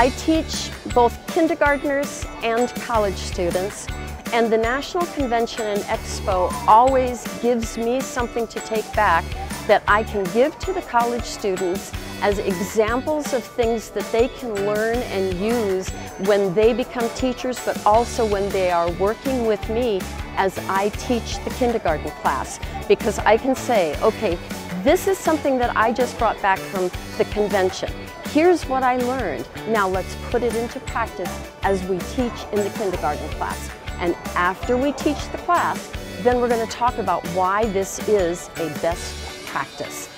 I teach both kindergartners and college students and the National Convention and Expo always gives me something to take back that I can give to the college students as examples of things that they can learn and use when they become teachers, but also when they are working with me as I teach the kindergarten class. Because I can say, okay, this is something that I just brought back from the convention. Here's what I learned. Now let's put it into practice as we teach in the kindergarten class. And after we teach the class, then we're going to talk about why this is a best practice.